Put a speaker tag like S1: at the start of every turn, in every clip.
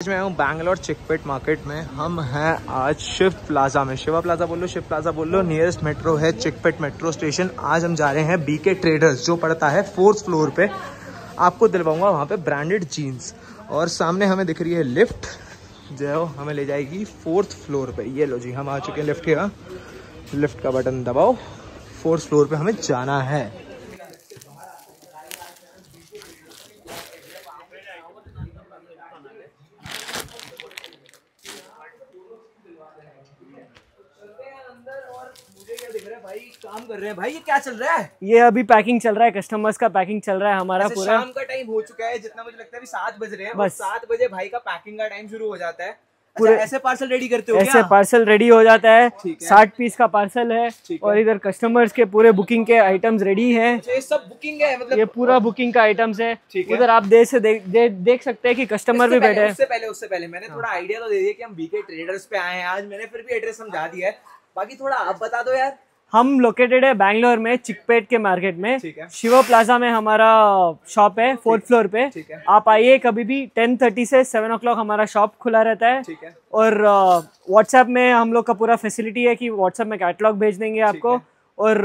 S1: आज मैं हूँ, बैंगलोर चिकपेट मार्केट में। हम हैं आज शिव प्लाजा में। शिवा प्लाजा बोलो शिव प्लाजा बोलो नियरेस्ट मेट्रो है चिकपेट मेट्रो स्टेशन आज हम जा रहे हैं बीके ट्रेडर्स जो पड़ता है फोर्थ फ्लोर पे। आपको दिलवाऊँगा वहाँ पे ब्रांडेड जीन्स और सामने हमें दिख रही है लिफ्ट जो हमें ले जाएगी फोर्थ फ्लोर पे। ये लो जी, हम आ चुके हैं लिफ्ट के लिफ्ट का बटन दबाओ। फोर्थ फ्लोर पे हमें जाना है। काम कर रहे हैं भाई ये क्या चल रहा है?
S2: ये अभी पैकिंग चल रहा है कस्टमर्स का पैकिंग चल रहा है हमारा पूरा।
S1: शाम का टाइम हो चुका है जितना मुझे लगता है अभी सात बज रहे हैं
S2: बस।
S1: सात बजे भाई का पैकिंग का टाइम शुरू हो जाता है।
S2: पूरे-
S1: अच्छा, ऐसे पार्सल रेडी करते हो
S2: ऐसे पार्सल रेडी हो जाता है। साठ पीस का पार्सल है और इधर कस्टमर्स के पूरे बुकिंग के आइटम्स रेडी हैं।
S1: अच्छा, ये सब बुकिंग है मतलब
S2: ये पूरा बुकिंग का आइटम्स है।
S1: है।
S2: उधर आप देख से देख दे, देख सकते हैं कि कस्टमर भी बैठे हैं।
S1: उससे पहले उससे पहले मैंने थोड़ा आइडिया तो दे दिया कि हम बीके ट्रेडर्स पे आए हैं आज मैंने फिर भी एड्रेस समझा दिया है। बाकी थोड़ा आप बता दो यार।
S2: हम लोकेटेड है बैंगलोर में चिकपेट के मार्केट में।
S1: ठीक है।
S2: शिवा प्लाजा में हमारा शॉप है फोर्थ फ्लोर पे। आप आइए कभी भी टेन थर्टी से सेवन ओ हमारा शॉप खुला रहता है।
S1: ठीक है।
S2: और व्हाट्सएप में हम लोग का पूरा फैसिलिटी है कि व्हाट्सएप में कैटलॉग भेज देंगे आपको। और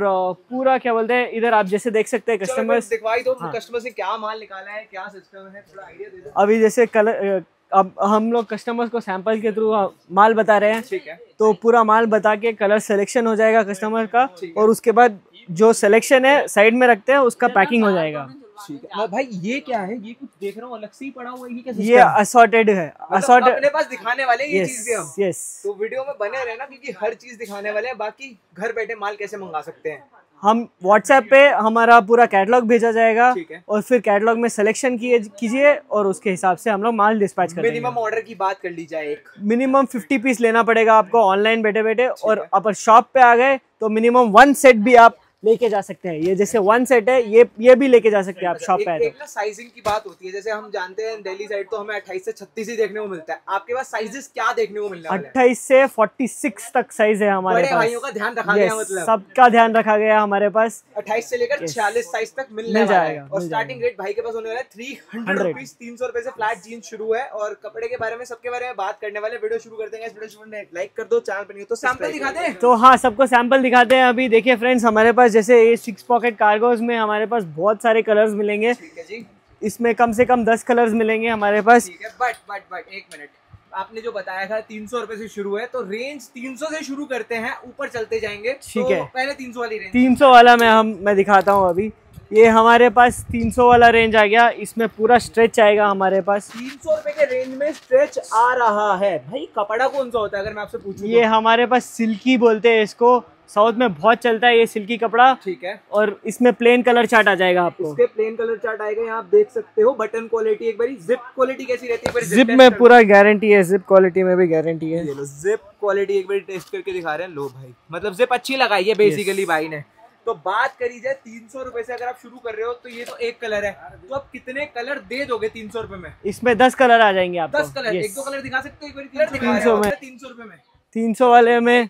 S2: पूरा क्या बोलते हैं इधर आप जैसे देख सकते हैं कस्टमर्स
S1: दिखवाई दो
S2: हाँ।
S1: कस्टमर से क्या माल निकाला है क्या सिस्टम है थोड़ा आइडिया दे दो।
S2: अभी जैसे कलर अब हम लोग कस्टमर्स को सैंपल के थ्रू माल बता रहे हैं।
S1: ठीक है।
S2: तो पूरा माल बता के कलर सिलेक्शन हो जाएगा कस्टमर का और उसके बाद जो सिलेक्शन है साइड में रखते हैं उसका पैकिंग हो जाएगा।
S1: ठीक है। भाई ये क्या है? ये कुछ देख रहा हूँ अलग से ही पड़ा हुआ है ये क्या
S2: ये
S1: system है?
S2: असॉर्टेड है।
S1: मतलब
S2: असॉर्टेड
S1: अपने पास दिखाने वाले हैं ये चीज़ भी हम।
S2: यस
S1: तो वीडियो में बने रहना क्योंकि हर चीज़ दिखाने वाले हैं बाकी घर बैठे माल कैसे मंगा सकते हैं?
S2: हम व्हाट्सएप पे हमारा पूरा कैटलॉग भेजा जाएगा और फिर कैटलॉग में सिलेक्शन कीजिए और उसके हिसाब से हम लोग माल डिस्पैच कर
S1: मिनिमम ऑर्डर की बात कर ली जाए एक।
S2: मिनिमम फिफ्टी पीस लेना पड़ेगा आपको ऑनलाइन बैठे बैठे और अपर शॉप पे आ गए तो मिनिमम वन सेट भी आप लेके जा सकते हैं। ये जैसे वन सेट है ये ये भी लेके जा सकते हैं आप शॉप पे आए
S1: एक ना साइजिंग की बात होती है जैसे हम जानते हैं दिल्ली साइड तो हमें 28 से 36 ही देखने को मिलता है। आपके पास साइजेस क्या देखने को मिलने वाले हैं?
S2: अट्ठाईस से फोर्टी सिक्स तक साइज़ है हमारे
S1: बड़े भाइयों का ध्यान रखा गया मतलब।
S2: सबका ध्यान रखा गया हमारे पास।
S1: 28 से लेकर 46 साइज़ तक मिलने
S2: मिल जाएगा,
S1: और स्टार्टिंग रेट भाई के पास होने वाला है थ्री हंड्रेड रुपीज़ तीन सौ रुपए से फ्लैट जीन्स शुरू है। और कपड़े के बारे में सबके बारे में बात करने वाले वीडियो शुरू करते हैं। वीडियो शुरू करने लाइक कर दो चैनल पर नहीं तो सैंपल दिखा दे
S2: तो हाँ सबको सैंपल दिखाते हैं अभी। देखिए फ्रेंड्स हमारे पास जैसे ये सिक्स पॉकेट कार्गोज में हमारे पास बहुत सारे कलर्स मिलेंगे।
S1: ठीक है जी।
S2: इसमें कम से कम दस कलर्स मिलेंगे हमारे पास।
S1: बट बट बट एक मिनट आपने जो बताया था तीन सौ रुपए से शुरू है तो रेंज तीन सौ से शुरू करते हैं ऊपर चलते जाएँगे
S2: ठीक
S1: तो
S2: है।
S1: पहले तीन सौ वाली रेंज
S2: तीन सौ वाला मैं हम मैं दिखाता हूँ अभी। ये हमारे पास तीन सौ वाला रेंज आ गया इसमें पूरा स्ट्रेच आएगा हमारे पास।
S1: तीन सौ रुपए के रेंज में स्ट्रेच आ रहा है। भाई कपड़ा कौन सा होता है अगर मैं आपसे पूछूँ
S2: ये हमारे पास सिल्की बोलते हैं इसको। साउथ में बहुत चलता है ये सिल्की कपड़ा?
S1: ठीक है।
S2: और इसमें प्लेन कलर चार्ट आ जाएगा आपको।
S1: इसके प्लेन कलर चार्ट आएगा यहाँ आप देख सकते हो बटन क्वालिटी एक बारी जिप क्वालिटी कैसी रहती है
S2: जिप में पूरा गारंटी है जिप क्वालिटी में भी गारंटी है।
S1: लो जिप क्वालिटी एक बार टेस्ट करके दिखा रहे हैं। लो भाई मतलब जिप अच्छी लगाई है बेसिकली भाई ने। तो बात करी जाए तीन सौ रुपये से अगर आप शुरू कर रहे हो तो ये तो एक कलर है। तो आप कितने कलर दे दोगे तीन सौ रुपए में?
S2: इसमें दस कलर आ जाएँगे आप
S1: दस कलर एक दो कलर दिखा सकते हो एक बार?
S2: तीन सौ में।
S1: तीन सौ रुपए में।
S2: तीन सौ वाले में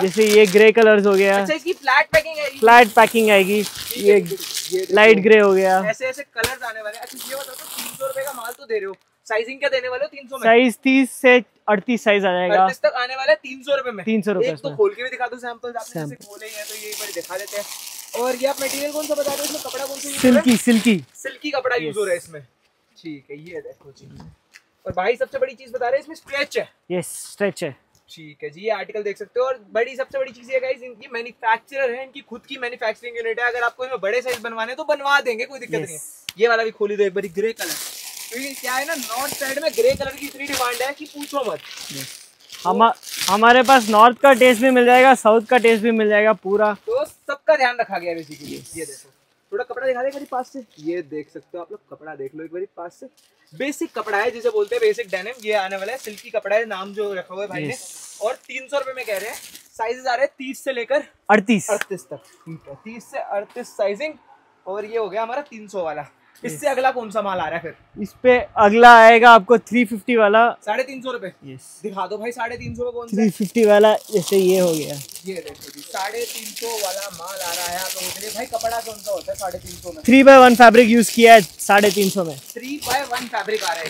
S2: जैसे ये ग्रे कलर्स हो गया।
S1: अच्छा इसकी फ्लैट पैकिंग
S2: फ्लैट पैकिंग आएगी। ये लाइट ग्रे हो। गया।
S1: ऐसे ऐसे कलर्स आने वाले अच्छा ये बताओ तो तीन सौ रुपए का माल तो दे रहे हो। साइजिंग क्या देने वाले हो तीन सौ
S2: साइज़ तीस से अड़तीस साइज़ आ जाएगा।
S1: अड़तीस तक आने वाला है तीन सौ रुपए में।
S2: 300 रुपए
S1: तो खोल के भी दिखा दो सैंपल आपने जैसे खोले हैं तो ये एक बार दिखा देते हैं। और ये आप मटेरियल कौन सा बता रहे हो? इसमें कपड़ा कौन सा
S2: सिल्की सिल्की।
S1: सिल्की कपड़ा यूज़ हो रहा है इसमें। ठीक है ये देखो जी। और भाई सबसे बड़ी चीज़ बता रहे हैं इसमें स्ट्रेच है।
S2: यस स्ट्रेच है।
S1: ठीक है जी ये आर्टिकल देख सकते हो। और बड़ी सबसे बड़ी चीज़ ये गाइस इनकी मैन्युफैक्चरर है इनकी खुद की मैन्युफैक्चरिंग यूनिट है। अगर आपको इसमें बड़े साइज़ बनवाने तो बनवा देंगे कोई दिक्कत
S2: Yes.
S1: नहीं है। ये वाला भी खोली दो एक बारी ग्रे कलर क्योंकि क्या है ना नॉर्थ साइड में ग्रे कलर की इतनी डिमांड है कि पूछो मत।
S2: हम हमारे पास नॉर्थ का टेस्ट भी मिल जाएगा साउथ का टेस्ट भी मिल जाएगा पूरा।
S1: तो सबका ध्यान रखा गया बेसिकली ये देखो। थोड़ा कपड़ा दिखा दे एक बार पास से। ये देख सकते हो आप लोग कपड़ा देख लो एक बार पास से। बेसिक कपड़ा है जिसे बोलते हैं बेसिक डेनिम ये आने वाला है। सिल्की कपड़ा है नाम जो रखा हुआ है भाई ने। और तीन सौ रुपए में कह रहे हैं। साइजेस आ रहे हैं तीस से लेकर
S2: अड़तीस।
S1: अड़तीस तक। ठीक है तीस से अड़तीस साइजिंग और ये हो गया हमारा तीन सौ वाला। इससे अगला कौन सा माल आ रहा है फिर?
S2: इस पे अगला आएगा आपको 350 वाला।
S1: साढ़े तीन सौ रुपए। दिखा दो भाई साढ़े तीन सौ कौन सा है?
S2: 350 वाला जैसे ये हो गया।
S1: ये देखो जी साढ़े तीन सौ वाला माल आ रहा है आप लोगों के लिए। भाई कपड़ा कौन सा होता है साढ़े तीन सौ में?
S2: Three by one fabric use किया है साढ़े तीन सौ में।
S1: थ्री बाय वन फैब्रिक आ रहा है।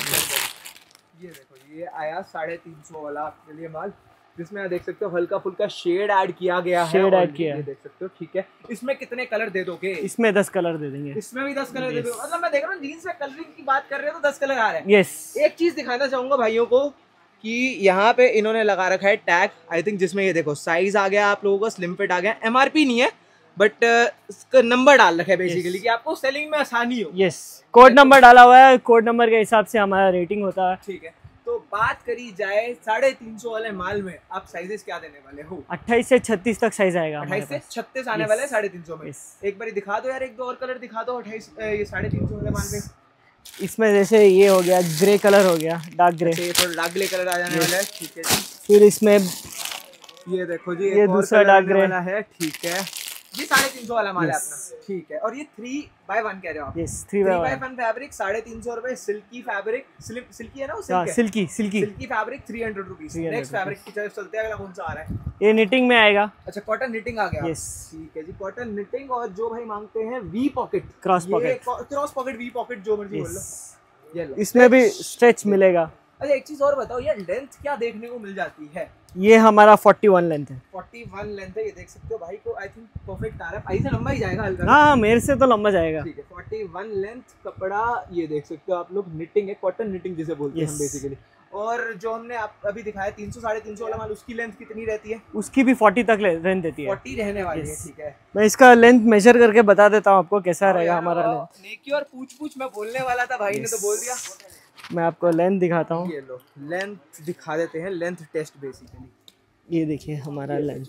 S1: ये देखो ये आया साढ़े तीन सौ वाला आपके लिए माल। जिसमें आप देख सकते हो हल्का फुल्का शेड ऐड किया गया है और
S2: add किया है।
S1: देख सकते हो ठीक है। इसमें कितने कलर दे दोगे?
S2: इसमें दस कलर दे देंगे।
S1: इसमें भी दस कलर दे दोगे। मतलब मैं देख रहा हूँ जीन्स में कलरिंग की बात कर रहे हो तो दस कलर आ रहे हैं।
S2: यस
S1: एक चीज़ दिखाना चाहूँगा भाइयों को कि यहाँ पे इन्होंने लगा रखा है टैग आई थिंक जिसमें ये देखो साइज़ आ गया आप लोगों का स्लिम फिट आ गया। एमआरपी नहीं है बट इसका नंबर डाल रखा है बेसिकली कि आपको सेलिंग में आसानी हो।
S2: यस कोड नंबर डाला हुआ है। कोड नंबर के हिसाब से हमारा रेटिंग होता है।
S1: ठीक है। तो बात करी जाए साढ़े तीन सौ वाले माल में आप साइजेस क्या देने वाले हो?
S2: अट्ठाईस से छत्तीस तक साइज़ आएगा
S1: अट्ठाईस से छत्तीस आने वाले साढ़े तीन सौ में। एक बार दिखा दो यार एक दो और कलर दिखा दो अट्ठाईस ये साढ़े तीन सौ वाले माल में।
S2: इसमें जैसे ये हो गया ग्रे कलर हो गया डार्क ग्रे
S1: तो ये थोड़ा डार्क ग्रे कलर आ जाने वाला है ठीक है
S2: फिर इसमें
S1: ये देखो जी
S2: ये दूसरा
S1: डार्क
S2: ग्रे
S1: वाला है ठीक है। ये साढ़े तीन सौ वाला माल है अपना। ठीक है। और ये थ्री बाय वन कह रहे हो आप?
S2: Yes three by one
S1: fabric साढ़े तीन सौ रुपए सिल्की फैब्रिक सिल्की है ना वो silky
S2: silky silky
S1: fabric three hundred rupees next fabric की तरफ़ चलते हैं अगला कौन सा आ रहा है?
S2: ये निटिंग में आएगा।
S1: अच्छा कॉटन निटिंग आ गया।
S2: Yes.
S1: ठीक है जी कॉटन निटिंग और जो भाई मांगते हैं V pocket
S2: Cross pocket.
S1: Cross pocket V pocket जो मर्ज़ी बोल लो। ये लो
S2: इसमें भी स्ट्रेच मिलेगा।
S1: अच्छा एक चीज़ और बताओ ये लेंथ क्या देखने को मिल जाती है?
S2: ये हमारा 41 लेंथ है।
S1: 41 लेंथ है ये देख सकते हो भाई को आई थिंक परफेक्ट आ रहा है। भाई से लंबा ही जाएगा हल्का।
S2: हाँ मेरे से तो लंबा जाएगा।
S1: ठीक है 41 लेंथ कपड़ा ये देख सकते हो आप लोग निटिंग है कॉटन निटिंग जिसे बोलते हैं हम बेसिकली और जो हमने आप अभी दिखाया 300 साढ़े तीन सौ वाला माल उसकी लेंथ कितनी रहती है?
S2: उसकी भी 40 तक लेंथ देती है।
S1: 40 रहने वाली है ठीक है।
S2: मैं इसका लेंथ मेजर करके बता देता हूँ आपको कैसा रहेगा हमारा लेंथ
S1: नेकी और पूछ पूछ मैं बोलने वाला था भाई ने तो बोल दिया।
S2: मैं आपको लेंथ दिखाता हूँ।
S1: ये लो लेंथ दिखा देते हैं लेंथ टेस्ट बेसिकली
S2: ये देखिए हमारा लेंथ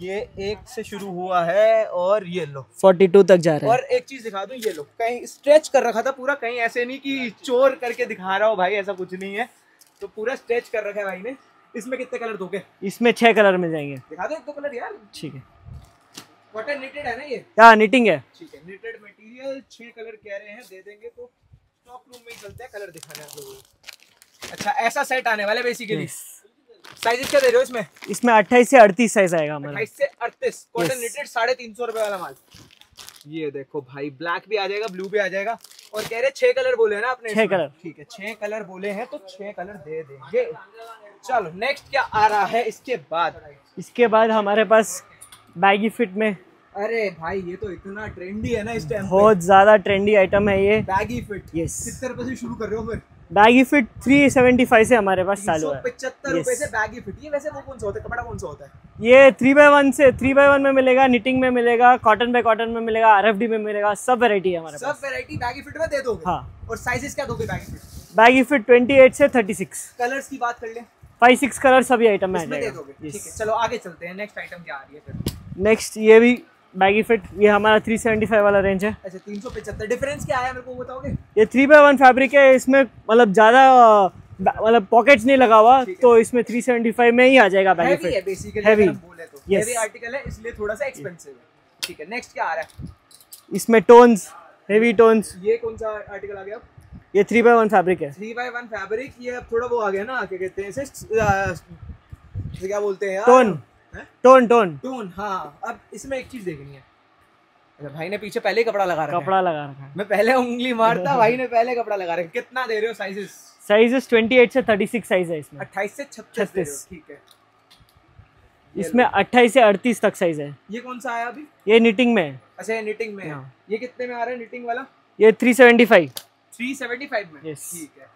S1: ये एक से शुरू हुआ है और ये लो।
S2: 42 तक जा रहा है।
S1: और एक चीज़ दिखा दूँ ये लो कहीं स्ट्रेच कर रखा था पूरा कहीं ऐसे नहीं कि चोर करके दिखा रहा हो भाई ऐसा कुछ नहीं है। तो पूरा स्ट्रेच कर रखा है भाई ने। इसमें कितने कलर दोगे?
S2: इसमें छह कलर मिल जाएँगे।
S1: दिखा दो एक दो कलर यार।
S2: ठीक है।
S1: कॉटन निटेड है ना ये?
S2: हाँ निटिंग है।
S1: ठीक है निटेड मटेरियल छह कलर कह रहे हैं दे देंगे तो स्टॉक रूम में ही चलते हैं कलर दिखाने आप लोगों को। अच्छा ऐसा सेट आने वाला है बेसिकली साइजेस क्या दे रहे हो इसमें?
S2: इसमें 28 से 38 साइज़ आएगा हमारा।
S1: से अड़तीस। कॉटन निटेड साढ़े तीन सौ रुपए वाला माल। ये देखो भाई ब्लैक भी आ जाएगा ब्लू भी आ जाएगा। और कह रहे छह कलर बोले हैं ना आपने
S2: छह कलर।
S1: ठीक है छह कलर बोले हैं तो छह कलर दे देंगे। चलो नेक्स्ट क्या आ रहा है इसके बाद?
S2: इसके बाद हमारे पास बैगी फिट में
S1: अरे भाई ये तो इतना ट्रेंडी है ना इस टाइम
S2: बहुत ज़्यादा ट्रेंडी आइटम है ये।
S1: Baggy fit
S2: Yes.
S1: कितने रुपए से शुरू कर रहे हो फिर?
S2: बैगी फिट 375 से हमारे पास चालू है।
S1: पचहत्तर. रुपए से बैगी फिट ये वैसे वो कौन सा होता है? कपड़ा कौन सा होता है?
S2: ये थ्री बाय वन से थ्री बाय वन में मिलेगा निटिंग में मिलेगा कॉटन बाय कॉटन में मिलेगा आरएफडी में मिलेगा सब वेराइटी है हमारे
S1: सब वैरायटी बैगी फिट में दे दो
S2: हाँ।
S1: और साइजेस क्या दोगे बैगी फिट
S2: बैगी फिट 28 से 36
S1: कलर्स की बात कर लें।
S2: फाइव सिक्स कलर सभी आइटम में
S1: दे दोगे। ठीक है चलो आगे चलते हैं। नेक्स्ट आइटम क्या आ रही है फिर?
S2: नेक्स्ट ये भी बैगी फिट ये हमारा 375 वाला रेंज है।
S1: अच्छा तीन सौ पचहत्तर। डिफरेंस क्या है मेरे को बताओगे?
S2: ये थ्री बाय वन फैब्रिक है इसमें मतलब ज़्यादा मतलब पॉकेट्स नहीं लगा हुआ। तो इसमें 375 में ही आ जाएगा बैगी
S1: है
S2: फिट
S1: बेसिकली तो।
S2: Yes.
S1: हैवी आर्टिकल है इसलिए थोड़ा सा एक्सपेंसिव है। ठीक है नेक्स्ट क्या आ रहा है?
S2: इसमें टोन्स हेवी टोन्स
S1: ये कौन सा आर्टिकल आ गया
S2: ये थ्री बाय वन फैब्रिक है।
S1: थ्री बाय वन फैब्रिक ये थोड़ा वो आ गया ना क्या कहते हैं क्या बोलते हैं
S2: टोन टोन टोन
S1: टोन हाँ. अब इसमें एक चीज़ देखनी है। अच्छा भाई ने पीछे पहले कपड़ा लगा रखा है।
S2: कपड़ा लगा रखा
S1: मैं पहले उंगली मारता भाई ने पहले कपड़ा लगा रखा कितना दे रहे हो साइजेस
S2: साइजेस 28 से 36 साइज़ है इसमें।
S1: 28 से 36 दे रहे हो
S2: 36
S1: ठीक है।
S2: इसमें 28 से 38 तक साइज़ है।
S1: ये कौन सा आया अभी?
S2: ये निटिंग में है।
S1: अच्छा ये निटिंग में है।
S2: हाँ।
S1: ये कितने में आ रहा है निटिंग वाला?
S2: ये 375
S1: 375 में। ठीक है।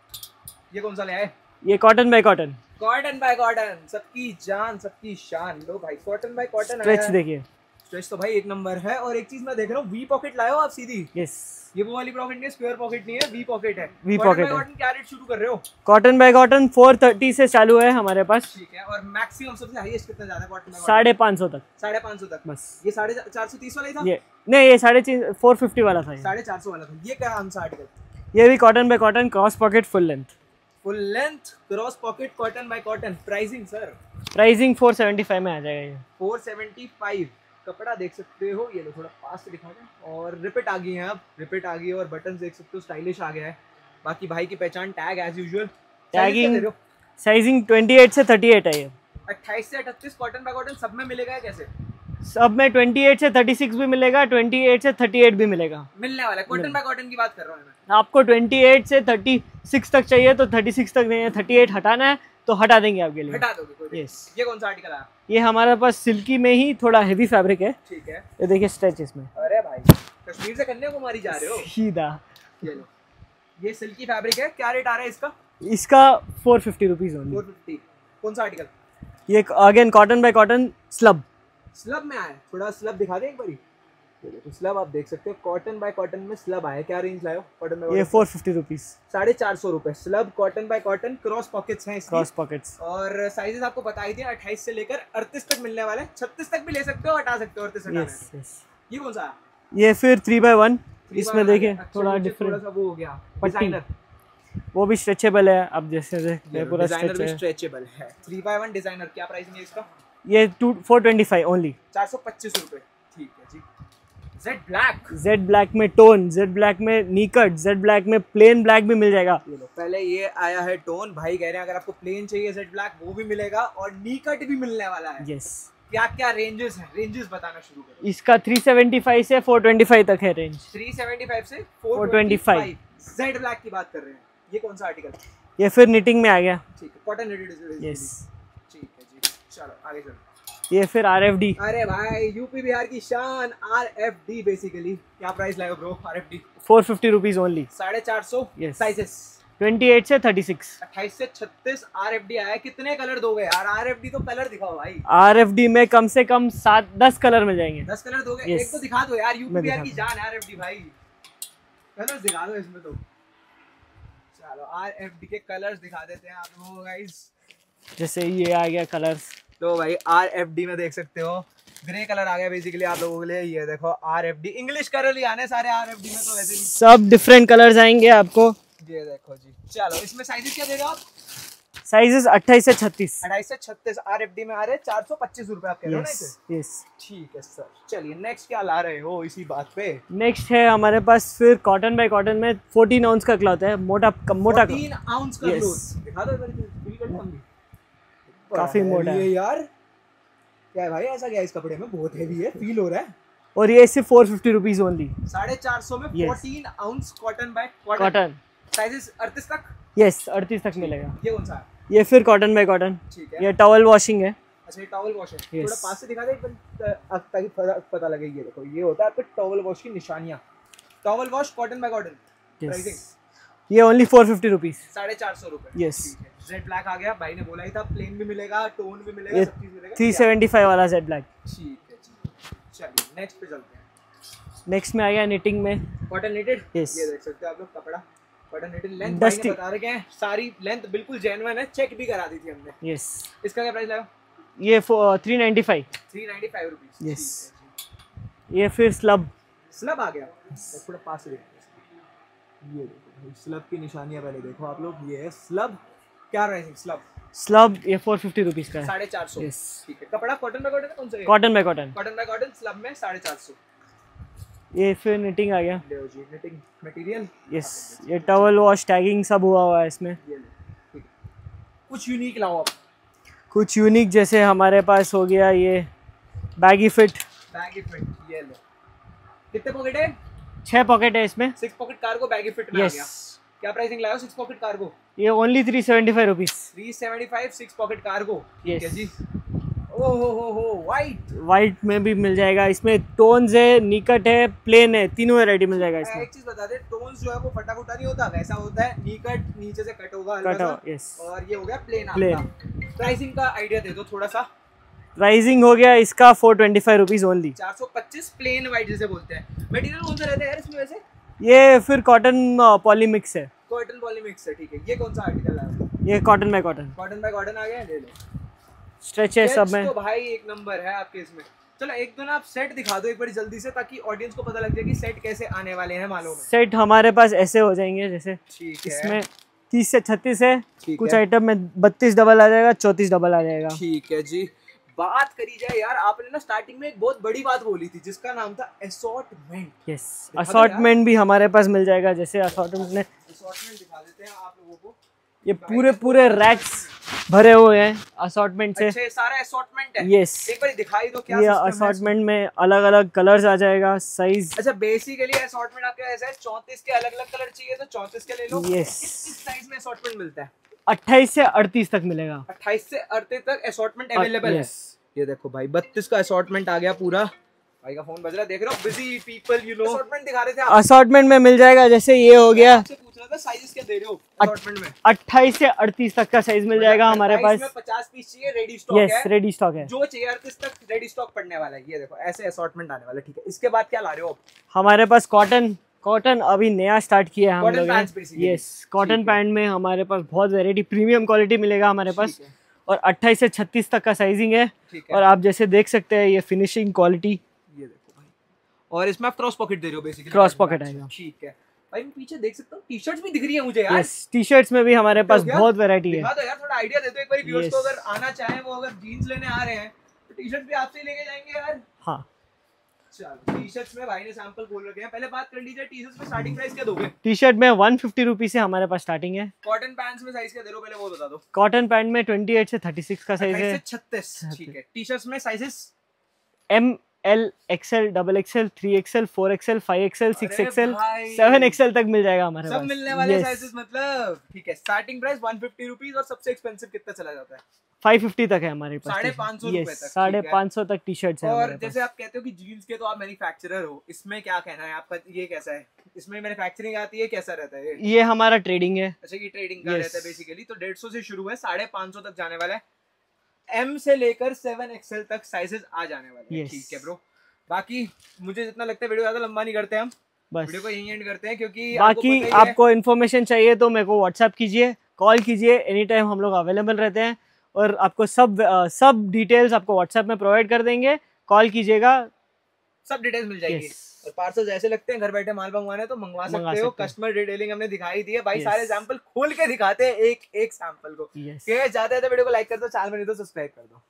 S1: ये कौन सा ले आए?
S2: ये cotton by cotton
S1: cotton by cotton सबकी जान सबकी शान। लो भाई कॉटन बाय कॉटन
S2: स्ट्रेच देखिए।
S1: स्ट्रेच तो भाई एक नंबर है। और एक चीज़ मैं देख रहा हूँ वी पॉकेट लाए हो आप सीधी?
S2: यस
S1: ये वो वाली पॉकेट नहीं है स्क्वायर पॉकेट नहीं है वी पॉकेट है। Cotton
S2: pocket है।
S1: cotton क्या रेट शुरू कर रहे हो?
S2: कॉटन बाय कॉटन 430 से चालू है हमारे पास।
S1: ठीक है और मैक्सिमम सबसे हाईएस्ट कितना ज़्यादा कॉटन बाय
S2: साढ़े पाँच सौ तक।
S1: साढ़े पाँच सौ तक।
S2: बस।
S1: ये साढ़े चार सौ तीस वाला ही था?
S2: ये नहीं ये साढ़े फोर फिफ्टी वाला था।
S1: साढ़े चार सौ वाला था। ये क्या हम सा आर्टिकल?
S2: ये भी cotton by cotton cross pocket full length
S1: full length cross pocket cotton by cotton. Pricing sir
S2: pricing 475 में आ जाएगा ये।
S1: 475 कपड़ा देख सकते हो ये लो थोड़ा पास से दिखा दें और रिपिट आ गई है अब रिपिट आ गई है और बटन देख सकते हो स्टाइलिश आ गया है। बाकी भाई की पहचान tag as usual
S2: Tagging- sizing 28 से 38 है ये।
S1: अट्ठाईस से अठतीस कॉटन बाय कॉटन सब में मिलेगा कैसे?
S2: सब में 28 से 36 भी मिलेगा 28 से 38 भी मिलेगा।
S1: मिलने वाला है। कॉटन बाय कॉटन की बात कर रहा हूँ मैं।
S2: आपको 28 से 36 तक चाहिए तो 36 तक नहीं है 38 हटाना है तो हटा देंगे आपके लिए।
S1: हटा दोगे
S2: यस
S1: ये कौन सा आर्टिकल आया?
S2: ये हमारे पास सिल्की में ही थोड़ा हेवी फैब्रिक है।
S1: ठीक है।
S2: ये देखिए स्ट्रेच इसमें।
S1: अरे भाई कश्मीर से कन्याकुमारी जा रहे हो?
S2: सीधा।
S1: ये लो। ये सिल्की फैब्रिक है क्या रेट आ रहा है इसका?
S2: इसका four fifty rupees only
S1: four कौन सा आर्टिकल
S2: ये again cotton by cotton slub
S1: slub में आया थोड़ा स्लब दिखा दे एक बारी। देखो स्लब आप देख सकते हो कॉटन बाय कॉटन में स्लब आया। क्या रेंज लाए कॉटन बाय
S2: ये फोर फिफ्टी रुपीज़
S1: साढ़े चार सौ रुपए। Slub cotton by cotton cross pockets हैं
S2: क्रॉस पॉकेट्स
S1: और साइजेस आपको बता ही दिया अट्ठाईस से लेकर अड़तीस तक मिलने वाले छत्तीस तक भी ले सकते हो हटा सकते हो अड़तीस ये कौन सा?
S2: ये फिर थ्री बाय वन इसमें
S1: गया। अच्छा,
S2: थोड़ा डिफरेंट
S1: सा वो हो गया। डिज़ाइनर
S2: वो भी स्ट्रेचेबल है अब जैसे पूरा
S1: स्ट्रेचेबल है। थ्री बाय वन डिज़ाइनर क्या प्राइस है इसका?
S2: ये two four twenty five only
S1: चार सौ पच्चीस रुपए। ठीक है जी। जेड ब्लैक
S2: जेड ब्लैक में टोन जेड ब्लैक में नीकट जेड ब्लैक में प्लेन ब्लैक भी मिल जाएगा।
S1: ये लो पहले ये आया है टोन भाई कह रहे हैं अगर आपको प्लेन चाहिए जेड ब्लैक वो भी मिलेगा और नी कट भी मिलने वाला है।
S2: यस
S1: क्या क्या रेंजेस हैं? रेंजेस बताना शुरू करो।
S2: इसका 375 से 425 तक है रेंज
S1: 375 से
S2: 425
S1: 425 जेड ब्लैक की बात कर रहे हैं। ये कौन सा आर्टिकल
S2: ये फिर निटिंग में आ गया।
S1: ठीक है कॉटन
S2: यस
S1: चलो आगे चलो।
S2: ये फिर आर एफ़ डी
S1: अरे भाई यूपी बिहार की शान आर एफ़ डी बेसिकली क्या प्राइस लाए bro R F D
S2: four fifty rupees only
S1: साढ़े चार सौ
S2: Yes.
S1: साइजेस
S2: ट्वेंटी एट से थर्टी सिक्स
S1: अट्ठाईस से छत्तीस आर एफ़ डी आया कितने कलर दोगे यार? आर एफ़ डी तो कलर दिखाओ भाई।
S2: आर एफ़ डी में कम से कम सात दस कलर मिल जाएँगे।
S1: दस कलर दोगे?
S2: Yes.
S1: एक तो दिखा दो यार यूपी बिहार की जान आर एफ़ डी भाई। कलर्स दिखा दो इसमें तो। चलो आर एफ़ डी के कलर्स दिखा देते हैं आप लोगों को गाइस
S2: जैसे ये आ गया कलर्स
S1: तो भाई आर एफ़ डी में देख सकते हो। ग्रे कलर आ गया बेसिकली आप लोगों के लिए। ये देखो R F D English colour ही आने सारे आर एफ़ डी में तो वैसे
S2: सब डिफरेंट कलर्स आएँगे आपको।
S1: ये देखो जी चलो इसमें साइजेस क्या दे रहे हो आप?
S2: साइजेस अट्ठाईस से छत्तीस।
S1: अढ़ाई से छत्तीस आर एफ़ डी में आ रहे हैं चार सौ पच्चीस रूपए आप कह रहे हो ना
S2: यस
S1: ठीक है सर चलिए नेक्स्ट क्या ला रहे हो इसी बात पे?
S2: नेक्स्ट है हमारे पास फिर कॉटन बाय कॉटन में फोर्टीन आउंस का क्लॉथ है। मोटा मोटा cloth।
S1: तीन आउंस का. क्लोथ दिखा दो
S2: काफ़ी मोटा है।
S1: यार। क्या है भाई ऐसा क्या इस कपड़े में बहुत हैवी है फील हो रहा है।
S2: और ये सिर्फ़ फोर फिफ्टी रुपीज़ ओनली
S1: साढ़े चार सौ में fourteen ounce cotton by cotton
S2: cotton
S1: sizes अड़तीस तक?
S2: यस अड़तीस तक मिलेगा।
S1: ये कौन सा? है
S2: ये फिर कॉटन बाय कॉटन
S1: ठीक है।
S2: ये टॉवल वॉशिंग है।
S1: अच्छा ये टॉवल वॉश है
S2: Yes.
S1: थोड़ा पास से दिखा दे एक बार ताकि पता लगे ये देखो ये होता है आपके टॉवल वॉश की निशानियाँ। Towel wash cotton by cotton pricing
S2: yes ये ओनली फोर फिफ्टी रुपीज़
S1: साढ़े चार सौ रुपए।
S2: Yes.
S1: जेड ब्लैक आ गया। भाई ने बोला ही था प्लेन भी मिलेगा टोन भी मिलेगा सब चीज़ मिलेगा।
S2: थ्री सेवेंटी फाइव वाला जेड ब्लैक
S1: ठीक है चलिए नेक्स्ट पे चलते हैं।
S2: नेक्स्ट में आ गया निटिंग में।
S1: Cotton netted
S2: Yes.
S1: ये देख सकते हो आप लोग कपड़ा। कॉटन नेटेड लेंथ भाई ने बता रखे हैं सारी लेंथ बिल्कुल जेन्युइन है चेक भी करा दी थी हमने।
S2: यस
S1: इसका क्या प्राइस लगा
S2: ये three ninety five
S1: three ninety five rupees
S2: Yes. ये फिर स्लब
S1: स्लब आ गया। थोड़ा पास से देखो ये देखो स्लब की निशानियाँ पहले देखो आप लोग। ये है स्लब क्या स्लब
S2: स्लब ये फोर फिफ्टी रुपीज़ का
S1: साढ़े चार सौ।
S2: Yes.
S1: ठीक है। कपड़ा कॉटन बाय कॉटन कौन सा
S2: cotton by cotton
S1: cotton by cotton slub में साढ़े चार सौ।
S2: ये फिर निटिंग आ गया।
S1: ले निटिंग मटेरियल
S2: यस ये टॉवल वॉश टैगिंग सब हुआ हुआ है इसमें।
S1: कुछ यूनिक लाओ आप।
S2: कुछ यूनिक जैसे हमारे पास हो गया ये बैगी फिट
S1: बैगी फिट ये लो। कितने पॉकेट है?
S2: छह पॉकेट है इसमें।
S1: Six pocket cargo baggy fit में आ गया। क्या प्राइसिंग लाया सिक्स पॉकेट कार्गो
S2: ये only three seventy five rupees
S1: 375 six pocket cargo जी। ओ हो हो हो वाइट
S2: वाइट में भी मिल जाएगा। इसमें टोन्स है निकट है प्लेन है। तीनों वेराइटी मिल जाएगा इसमें।
S1: एक चीज़ बता दे टोन्स जो है वो फटा फुटा नहीं होता वैसा होता है नी कट नीचे से कट होगा
S2: कट
S1: हल्का
S2: हो यस
S1: और ये हो गया प्लेन. आपका। प्राइसिंग का आइडिया दे दो थोड़ा सा।
S2: प्राइसिंग हो गया इसका four twenty five rupees only
S1: 425 plain white जैसे बोलते हैं। मटेरियल कौन सा रहता है यार इसमें वैसे?
S2: ये फिर कॉटन पॉलीमिक्स है।
S1: कॉटन पॉलीमिक्स है ठीक है। ये कौन सा आर्टिकल है?
S2: ये cotton by cotton
S1: cotton by cotton आ गया ले लो
S2: स्ट्रेच है सब में।
S1: तो भाई एक नंबर है आपके इसमें। चलो एक दो ना आप सेट दिखा दो एक बार जल्दी से ताकि ऑडियंस को पता लग जाए कि सेट कैसे आने वाले हैं मालूम है।
S2: सेट हमारे पास ऐसे हो जाएँगे जैसे
S1: ठीक है।
S2: इसमें तीस से छत्तीस है कुछ आइटम में बत्तीस डबल आ जाएगा चौंतीस डबल आ जाएगा।
S1: ठीक है जी। बात करी जाए यार आपने ना स्टार्टिंग में एक बहुत बड़ी बात बोली थी जिसका नाम था असॉर्टमेंट
S2: यस असॉर्टमेंट भी हमारे पास मिल जाएगा जैसे असॉर्टमेंट में
S1: असॉर्टमेंट दिखा देते हैं आप लोगों को।
S2: ये पूरे पूरे रैक्स भरे हुए हैं असॉर्टमेंट से।
S1: अच्छा सारा असॉर्टमेंट है।
S2: यस
S1: एक बार दिखाई दो क्या
S2: ये असॉर्टमेंट में अलग अलग कलर्स आ जाएगा साइज़
S1: अच्छा बेसिकली असॉर्टमेंट आपका ऐसा है चौंतीस के अलग अलग कलर चाहिए तो चौंतीस के ले लो. किस किस साइज़ में असॉर्टमेंट मिलता है।
S2: अट्ठाईस से अड़तीस तक मिलेगा।
S1: अट्ठाईस से अड़तीस तक असॉर्टमेंट अवेलेबल है ये देखो भाई बत्तीस का असॉर्टमेंट आ गया पूरा। भाई का फ़ोन बज रहा है देख रहे हो? Busy people you know assortment दिखा रहे थे आप।
S2: असॉर्टमेंट में मिल जाएगा जैसे ये हो गया।
S1: पूछ रहा था साइजेस क्या दे रहे हो असॉर्टमेंट में?
S2: अट्ठाईस से अड़तीस तक का साइज़ मिल जाएगा हमारे पास।
S1: पचास पीस चाहिए रेडी स्टॉक
S2: यस
S1: है।
S2: रेडी स्टॉक है।
S1: जो चाहिए अड़तीस तक रेडी स्टॉक पड़ने वाला है। ये देखो ऐसे असॉर्टमेंट आने वाला ठीक है। इसके बाद क्या ला रहे हो आप?
S2: हमारे पास कॉटन कॉटन अभी नया स्टार्ट किया है हम लोग यस कॉटन पैंट में हमारे पास बहुत वेराइटी प्रीमियम क्वालिटी मिलेगा हमारे पास। और 28 से 36 तक का साइजिंग है।
S1: है।
S2: और आप जैसे देख सकते हैं ये फिनिशिंग क्वालिटी
S1: ये देखो भाई। और इसमें आप क्रॉस पॉकेट दे रहे हो बेसिकली
S2: Cross pocket आएगा।
S1: ठीक है। भाई मैं पीछे देख सकता हूँ टी शर्ट्स भी दिख रही है मुझे यार।
S2: यस टी शर्ट्स में भी हमारे पास बहुत वेराइटी है।
S1: दो यार थोड़ा आइडिया दे दो एक बार व्यूअर्स
S2: Yes.
S1: को अगर आना चाहें वो अगर जीन्स लेने आ रहे हैं तो टी शर्ट भी आपसे लेके जाएँगे यार।
S2: हाँ।
S1: टी शर्ट में भाई ने सैंपल खोल रखे हैं। पहले बात कर लीजिए टी शर्ट्स में स्टार्टिंग प्राइस क्या दोगे?
S2: टी शर्ट में वन फिफ्टी रुपीज़ से हमारे पास स्टार्टिंग है।
S1: कॉटन पैंट्स में साइज़ क्या दे रहे हो? पहले वो बता दो।
S2: कॉटन पैंट में 28 से 36 का साइज़ है।
S1: छत्तीस ठीक है। टी शर्ट में sizes
S2: M L XL double XL three XL four XL five XL six XL seven XL तक मिल जाएगा हमारे
S1: सब
S2: पास।
S1: मिलने वाले
S2: Yes.
S1: साइजेस मतलब। ठीक है starting price one fifty rupees और सबसे एक्सपेंसिव कितना चला जाता है?
S2: 550 तक है हमारे पास
S1: साढ़े। पाँच सौ
S2: Yes,
S1: तक,
S2: साढ़े। पाँच सौ तक टी शर्ट है
S1: और जैसे आप कहते हो कि जीन्स के तो आप मैन्युफैक्चरर हो इसमें क्या कहना है? आपका ये कैसा है? इसमें मैन्युफैक्चरिंग आती है कैसा रहता है? ये?
S2: ये हमारा ट्रेडिंग है।
S1: अच्छा ये ट्रेडिंग का रहता है बेसिकली तो डेढ़ सौ से शुरू है साढ़े पाँच सौ तक जाने वाला है। एम से लेकर सेवन एक्सएल तक साइजेस आ जाने वाले हैं। ठीक है ब्रो बाकी मुझे जितना लगता है वीडियो ज़्यादा लंबा नहीं करते हम।
S2: बस।
S1: वीडियो को यहीं एंड करते हैं क्योंकि
S2: बाकी
S1: आपको
S2: इन्फॉर्मेशन चाहिए तो मेरे को व्हाट्सएप कीजिए कॉल कीजिए एनी टाइम हम लोग अवेलेबल रहते हैं। और आपको सब सब डिटेल्स आपको व्हाट्सएप में प्रोवाइड कर देंगे। कॉल कीजिएगा
S1: सब डिटेल्स मिल जाएगी
S2: Yes.
S1: और पार्सल जैसे लगते हैं घर बैठे माल मंगवाने तो मंगवा सकते हो
S2: सकते हो।
S1: कस्टमर डिटेलिंग हमने दिखाई दी है भाई
S2: Yes.
S1: सारे सैंपल खोल के दिखाते हैं एक एक सैंपल को yes. है ज़्यादा ज़्यादा वीडियो को लाइक कर दो चैनल में नहीं तो सब्सक्राइब कर दो